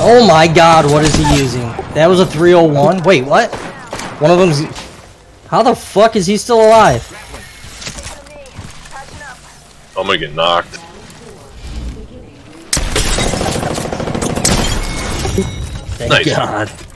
Oh my god, what is he using? That was a 301? Wait, what? One of them's... How the fuck is he still alive? I'm gonna get knocked. Thank Nice. god.